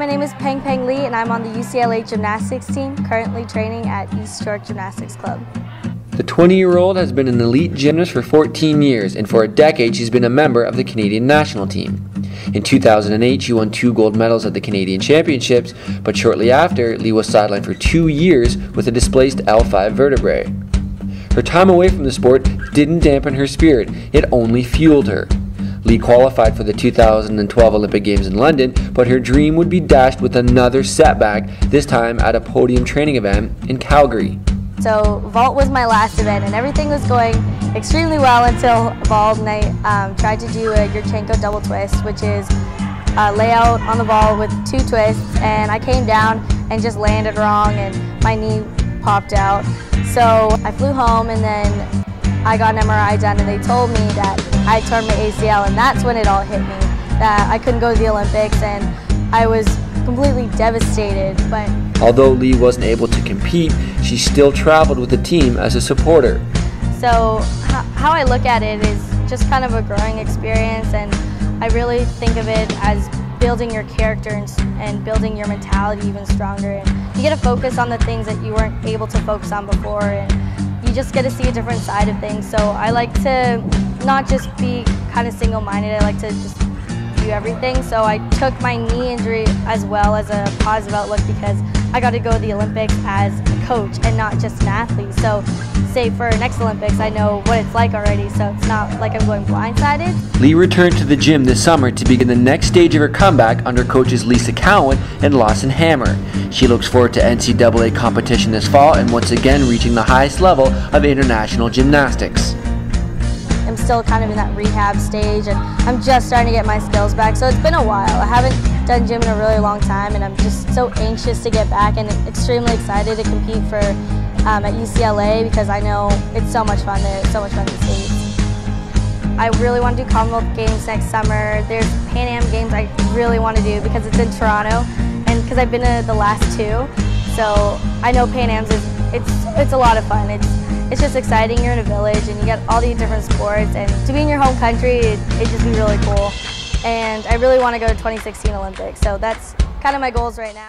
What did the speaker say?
My name is Peng Peng Lee and I'm on the UCLA gymnastics team, currently training at East York Gymnastics Club. The 20 year old has been an elite gymnast for 14 years, and for a decade she's been a member of the Canadian national team. In 2008, she won two gold medals at the Canadian Championships, but shortly after, Lee was sidelined for two years with a displaced L5 vertebrae. Her time away from the sport didn't dampen her spirit, it only fueled her. Lee qualified for the 2012 Olympic Games in London, but her dream would be dashed with another setback, this time at a podium training event in Calgary. So vault was my last event and everything was going extremely well until vault and I um, tried to do a Yurchenko double twist, which is a layout on the vault with two twists and I came down and just landed wrong and my knee popped out. So I flew home and then I got an MRI done and they told me that I tore my ACL and that's when it all hit me, that I couldn't go to the Olympics and I was completely devastated. But Although Lee wasn't able to compete, she still traveled with the team as a supporter. So how I look at it is just kind of a growing experience and I really think of it as building your character and, and, building your mentality even stronger. And you get to focus on the things that you weren't able to focus on before and you just get to see a different side of things. So I like to not just be kind of single-minded, I like to just do everything. So I took my knee injury as well as a positive outlook because I got to go to the Olympics as coach and not just an athlete. So say for next Olympics, I know what it's like already, so it's not like I'm going blindsided. Lee returned to the gym this summer to begin the next stage of her comeback under coaches Lisa Cowan and Lawson Hammer. She looks forward to NCAA competition this fall and once again reaching the highest level of international gymnastics. I'm still kind of in that rehab stage and I'm just starting to get my skills back, so it's been a while. I haven't done gym in a really long time and I'm just so anxious to get back and extremely excited to compete for um, at UCLA because I know it's so much fun there, it's so much fun the States. I really want to do Commonwealth Games next summer. There's Pan Am Games I really want to do because it's in Toronto and because I've been to the last two. So I know Pan Am's is, it's, it's a lot of fun. It's, it's just exciting. You're in a village and you get all these different sports and to be in your home country, it, it just be really cool. And I really want to go to 2016 Olympics. So that's kind of my goals right now.